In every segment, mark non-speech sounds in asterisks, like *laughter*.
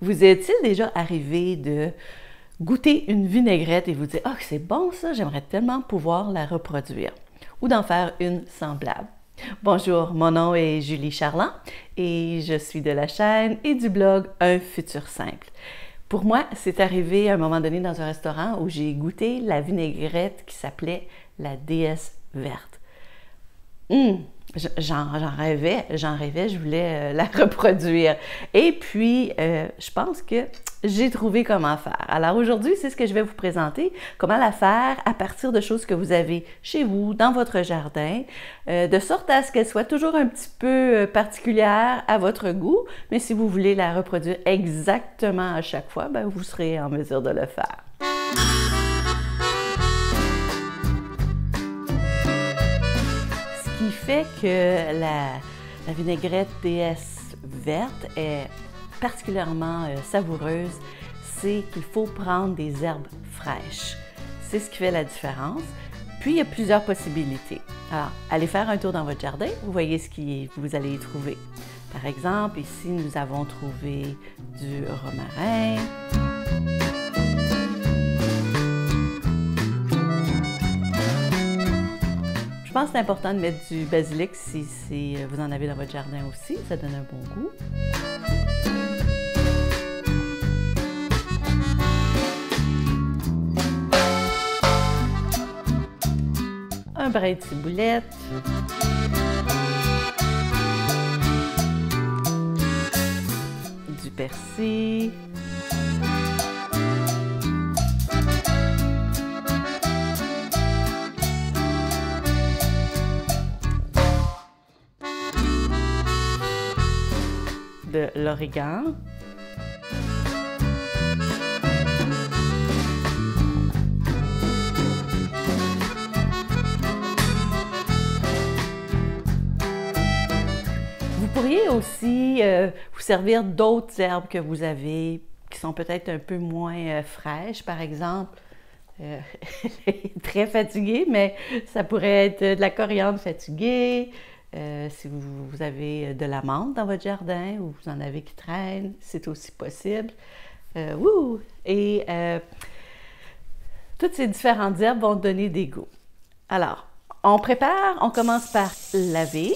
Vous est-il déjà arrivé de goûter une vinaigrette et vous dire Ah, c'est bon ça, j'aimerais tellement pouvoir la reproduire? Ou d'en faire une semblable? Bonjour, mon nom est Julie Charland et je suis de la chaîne et du blog Un futur simple. Pour moi, c'est arrivé à un moment donné dans un restaurant où j'ai goûté la vinaigrette qui s'appelait la déesse verte. Hum, j'en rêvais, j'en rêvais, je voulais euh, la *laughs* reproduire. Et puis, euh, je pense que j'ai trouvé comment faire. Alors aujourd'hui, c'est ce que je vais vous présenter, comment la faire à partir de choses que vous avez chez vous, dans votre jardin, euh, de sorte à ce qu'elle soit toujours un petit peu particulière à votre goût, mais si vous voulez la reproduire exactement à chaque fois, ben, vous serez en mesure de le faire. Fait que la, vinaigrette DS verte est particulièrement euh, savoureuse, c'est qu'il faut prendre des herbes fraîches. C'est ce qui fait la différence. Puis, il y a plusieurs possibilités. Alors, allez faire un tour dans votre jardin, vous voyez ce que vous allez y trouver. Par exemple, ici, nous avons trouvé du romarin, pense que c'est important de mettre du basilic si, euh, vous en avez dans votre jardin aussi. Ça donne un bon goût. Un brin de ciboulette. Du persil. De l'origan. Vous pourriez aussi euh, vous servir d'autres herbes que vous avez qui sont peut-être un peu moins euh, fraîches, par exemple. Euh, *laughs* très fatiguée, mais ça pourrait être de la coriandre fatiguée, euh, si vous, avez de la menthe dans votre jardin ou vous en avez qui traînent, c'est aussi possible. Euh, Et euh, toutes ces différentes herbes vont donner des goûts. Alors, on prépare, on commence par laver.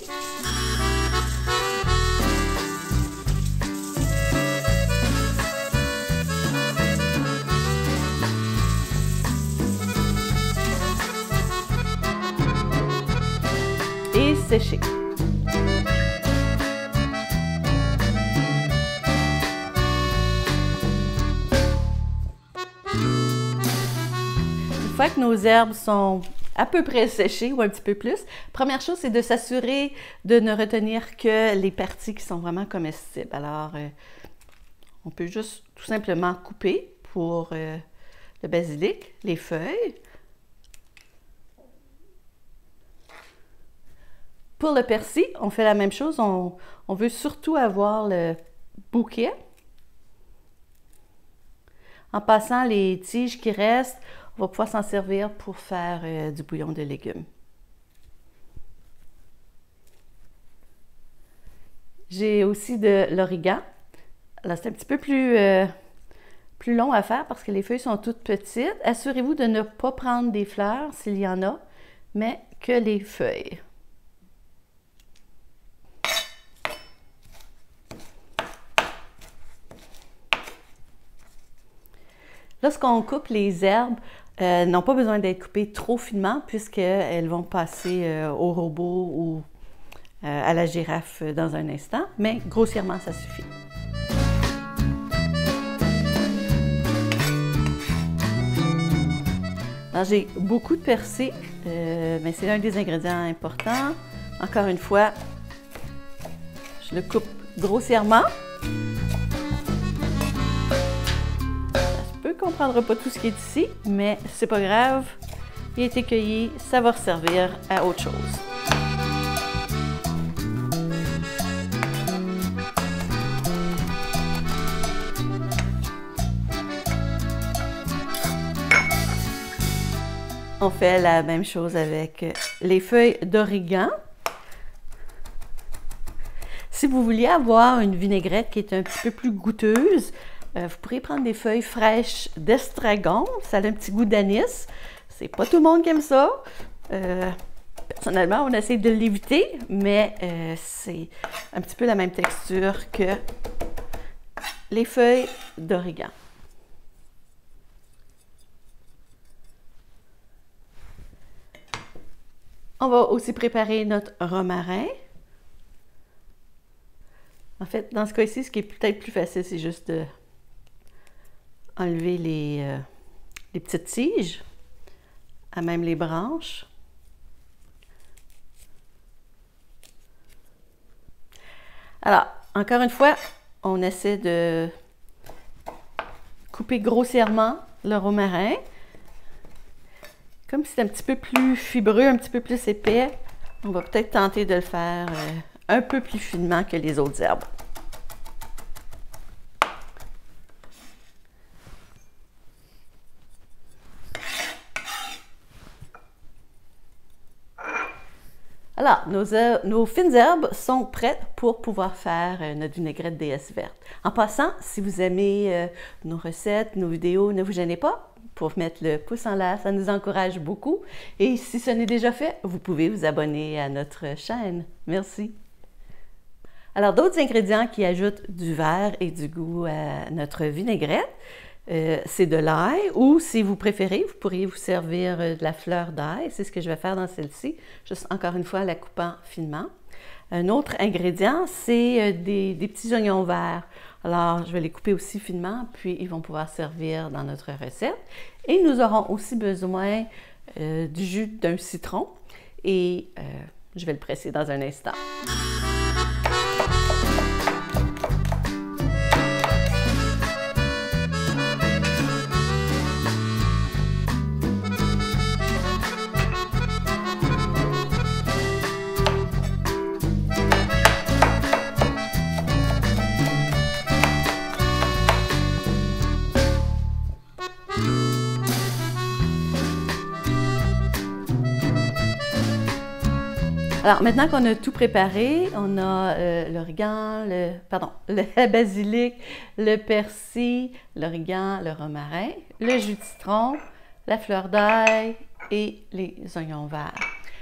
Une fois que nos herbes sont à peu près séchées ou un petit peu plus, première chose, c'est de s'assurer de ne retenir que les parties qui sont vraiment comestibles. Alors, euh, on peut juste tout simplement couper pour euh, le basilic, les feuilles. Pour le persil, on fait la même chose. On, veut surtout avoir le bouquet. En passant les tiges qui restent, on va pouvoir s'en servir pour faire euh, du bouillon de légumes. J'ai aussi de l'origan. Là, c'est un petit peu plus, euh, plus long à faire parce que les feuilles sont toutes petites. Assurez-vous de ne pas prendre des fleurs s'il y en a, mais que les feuilles. Lorsqu'on coupe les herbes, euh, n'ont pas besoin d'être coupées trop finement puisqu'elles vont passer euh, au robot ou euh, à la girafe dans un instant, mais grossièrement, ça suffit. j'ai beaucoup de persil, mais c'est l'un des ingrédients importants. Encore une fois, je le coupe grossièrement. Comprendra pas tout ce qui est ici, mais c'est pas grave. Il a été cueilli, ça va servir à autre chose. On fait la même chose avec les feuilles d'origan. si vous vouliez avoir une vinaigrette qui est un petit peu plus goûteuse, euh, vous pourriez prendre des feuilles fraîches d'estragon. Ça a un petit goût d'anis. C'est pas tout le monde qui aime ça. Euh, personnellement, on essaie de l'éviter, mais euh, c'est un petit peu la même texture que les feuilles d'origan. On va aussi préparer notre romarin. En fait, dans ce cas-ci, ce qui est peut-être plus facile, c'est juste de enlever les, euh, les petites tiges, à même les branches. Alors, encore une fois, on essaie de couper grossièrement le romarin. Comme c'est un petit peu plus fibreux, un petit peu plus épais, on va peut-être tenter de le faire euh, un peu plus finement que les autres herbes. Alors, nos, fines herbes sont prêtes pour pouvoir faire euh, notre vinaigrette déesse verte. En passant, si vous aimez euh, nos recettes, nos vidéos, ne vous gênez pas pour mettre le pouce en l'air, ça nous encourage beaucoup. Et si ce n'est déjà fait, vous pouvez vous abonner à notre chaîne. Merci. Alors, d'autres ingrédients qui ajoutent du vert et du goût à notre vinaigrette, euh, c'est de l'ail ou si vous préférez, vous pourriez vous servir euh, de la fleur d'ail. C'est ce que je vais faire dans celle-ci, juste encore une fois la coupant finement. Un autre ingrédient, c'est euh, des, petits oignons verts. Alors, je vais les couper aussi finement, puis ils vont pouvoir servir dans notre recette. Et nous aurons aussi besoin du jus d'un citron et je vais le presser dans un instant. Alors maintenant qu'on a tout préparé, on a euh, l'origan, le pardon, *laughs* le basilic, le persil, l'origan, le romarin, le jus de citron, la fleur d'ail et les oignons verts.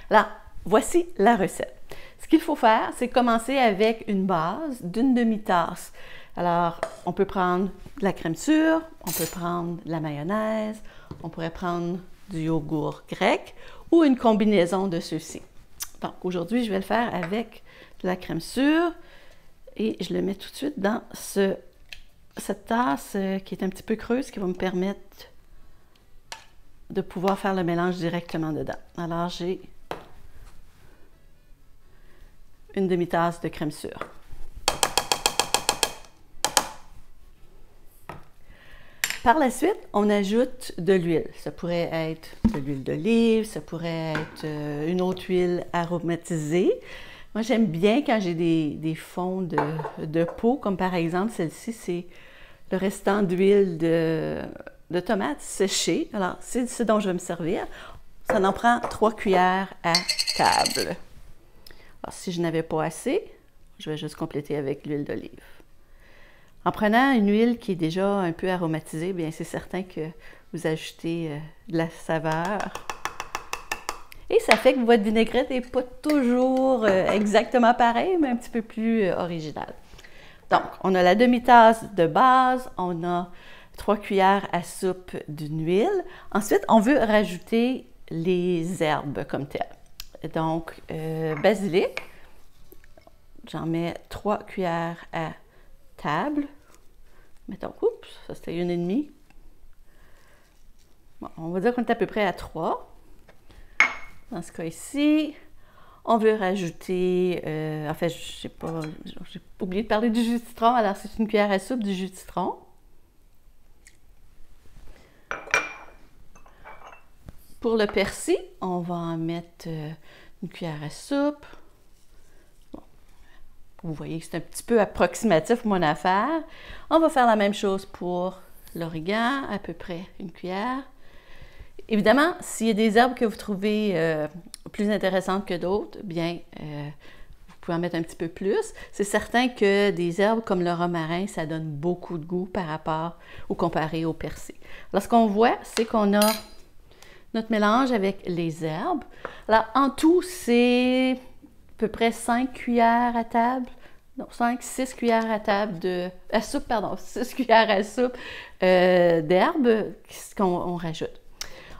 Alors, voici la recette. Ce qu'il faut faire, c'est commencer avec une base d'une demi-tasse. Alors, on peut prendre de la crème sûre, on peut prendre de la mayonnaise, on pourrait prendre du yogourt grec ou une combinaison de ceux-ci. Donc aujourd'hui, je vais le faire avec de la crème sûre et je le mets tout de suite dans ce, cette tasse euh, qui est un petit peu creuse qui va me permettre de pouvoir faire le mélange directement dedans. Alors j'ai une demi-tasse de crème sûre. Par la suite, on ajoute de l'huile. Ça pourrait être de l'huile d'olive, ça pourrait être euh, une autre huile aromatisée. Moi, j'aime bien quand j'ai des, fonds de, peau, comme par exemple celle-ci, c'est le restant d'huile de, de tomates séchées. Alors, c'est ce dont je vais me servir. Ça en prend trois cuillères à table. Alors, si je n'avais pas assez, je vais juste compléter avec l'huile d'olive. En prenant une huile qui est déjà un peu aromatisée, bien c'est certain que vous ajoutez euh, de la saveur. Et ça fait que votre vinaigrette n'est pas toujours euh, exactement pareil, mais un petit peu plus euh, original. Donc, on a la demi-tasse de base, on a trois cuillères à soupe d'une huile. Ensuite, on veut rajouter les herbes comme telles. Donc, basilic, j'en mets trois cuillères à table. Mettons, oups, ça c'était une et demie. Bon, on va dire qu'on est à peu près à 3. Dans ce cas ici, on veut rajouter, euh, en fait, j'ai pas, j'ai oublié de parler du jus de citron, alors c'est une cuillère à soupe du jus de citron. Pour le persil, on va en mettre euh, une cuillère à soupe. Vous voyez que c'est un petit peu approximatif mon affaire. On va faire la même chose pour l'origan, à peu près une cuillère. Évidemment, s'il y a des herbes que vous trouvez euh, plus intéressantes que d'autres, bien, euh, vous pouvez en mettre un petit peu plus. C'est certain que des herbes comme le romarin, ça donne beaucoup de goût par rapport ou comparé au persil. Alors, ce qu'on voit, c'est qu'on a notre mélange avec les herbes. Alors, en tout, c'est peu près 5 cuillères à table. Non, 5, 6 cuillères à table de... À soupe, pardon, *laughs* 6 cuillères à soupe euh, d'herbes qu'on rajoute.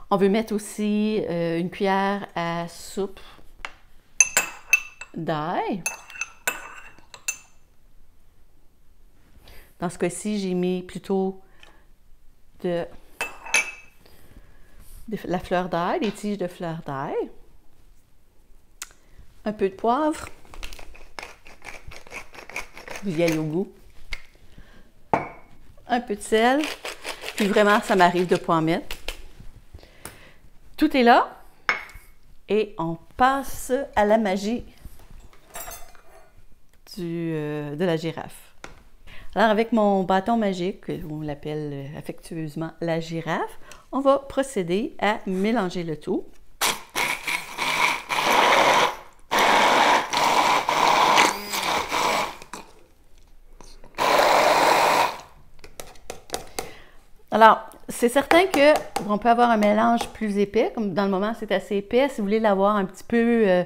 On veut mettre aussi euh, une cuillère à soupe d'ail. Dans ce cas-ci, j'ai mis plutôt de, la fleur d'ail, des tiges de fleur d'ail. Un peu de poivre. Vous y allez au goût. Un peu de sel. Puis vraiment, ça m'arrive de ne pas mettre. Tout est là. Et on passe à la magie euh, de la girafe. Alors avec mon bâton magique, on l'appelle euh, affectueusement la girafe, on va procéder à mélanger le tout. Alors, c'est certain qu'on peut avoir un mélange plus épais, comme dans le moment c'est assez épais. Si vous voulez l'avoir un petit peu euh,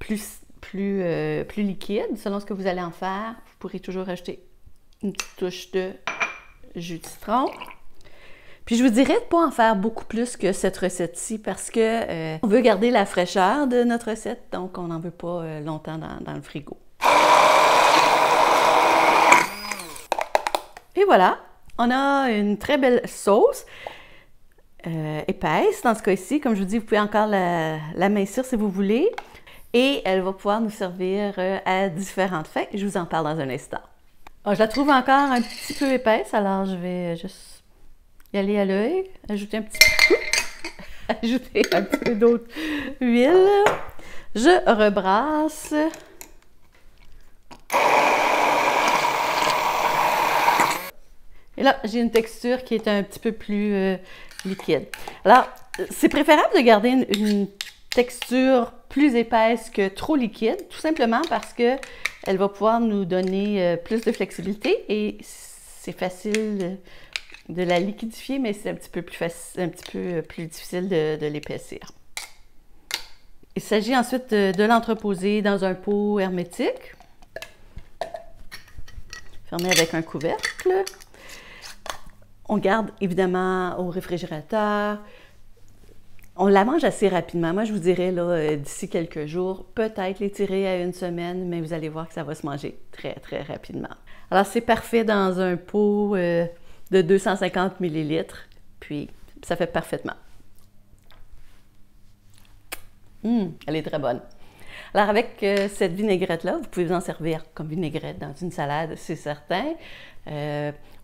plus plus, euh, plus liquide, selon ce que vous allez en faire, vous pourrez toujours ajouter une petite touche de jus de citron. Puis je vous dirais de ne pas en faire beaucoup plus que cette recette-ci parce que euh, on veut garder la fraîcheur de notre recette, donc on n'en veut pas longtemps dans, le frigo. Et voilà, on a une très belle sauce épaisse dans ce cas-ci. Comme je vous dis, vous pouvez encore la, la mincir si vous voulez et elle va pouvoir nous servir euh, à différentes fins. Je vous en parle dans un instant. Ah, je la trouve encore un petit peu épaisse, alors je vais juste y aller à l'œil, ajouter un petit peu, *laughs* ajouter un peu d'autre huile. Je rebrasse. Là, j'ai une texture qui est un petit peu plus euh, liquide. Alors, c'est préférable de garder une texture plus épaisse que trop liquide, tout simplement parce que elle va pouvoir nous donner euh, plus de flexibilité et c'est facile de la liquidifier, mais c'est un petit peu plus, euh, plus difficile de, l'épaissir. Il s'agit ensuite de, l'entreposer dans un pot hermétique, fermé avec un couvercle. On garde évidemment au réfrigérateur on la mange assez rapidement. Moi, je vous dirais, là, euh, d'ici quelques jours, peut-être l'étirer à une semaine, mais vous allez voir que ça va se manger très, très rapidement. Alors, c'est parfait dans un pot euh, de 250 ml, puis ça fait parfaitement. Hum, elle est très bonne. Alors, avec euh, cette vinaigrette-là, vous pouvez vous en servir comme vinaigrette dans une salade, c'est certain.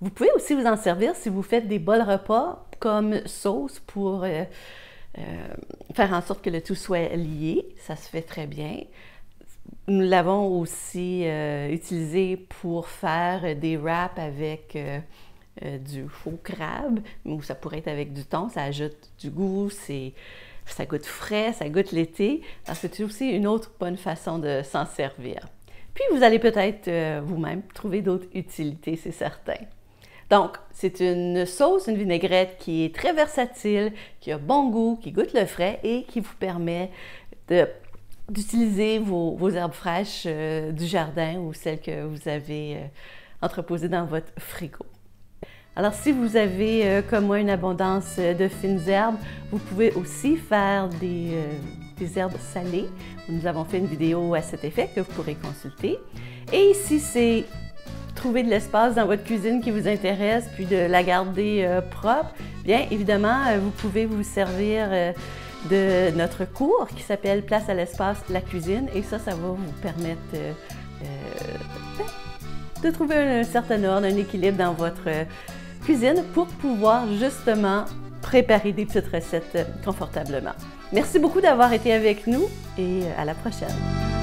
vous pouvez aussi vous en servir si vous faites des bols repas comme sauce pour euh, faire en sorte que le tout soit lié, ça se fait très bien. Nous l'avons aussi euh, utilisé pour faire des wraps avec euh, du faux crabe, ou ça pourrait être avec du thon, ça ajoute du goût, c'est, ça goûte frais, ça goûte l'été. C'est aussi une autre bonne façon de s'en servir. Puis vous allez peut-être vous-même trouver d'autres utilités, c'est certain. Donc, c'est une sauce, une vinaigrette qui est très versatile, qui a bon goût, qui goûte le frais et qui vous permet d'utiliser vos, herbes fraîches euh, du jardin ou celles que vous avez euh, entreposées dans votre frigo. Alors, si vous avez, euh, comme moi, une abondance de fines herbes, vous pouvez aussi faire des, des, herbes salées. Nous avons fait une vidéo à cet effet que vous pourrez consulter. Et si c'est trouver de l'espace dans votre cuisine qui vous intéresse, puis de la garder euh, propre, bien évidemment, euh, vous pouvez vous servir euh, de notre cours qui s'appelle Place à l'espace, la cuisine, et ça, ça va vous permettre de trouver un certain ordre, un équilibre dans votre pour pouvoir justement préparer des petites recettes confortablement. Merci beaucoup d'avoir été avec nous et à la prochaine.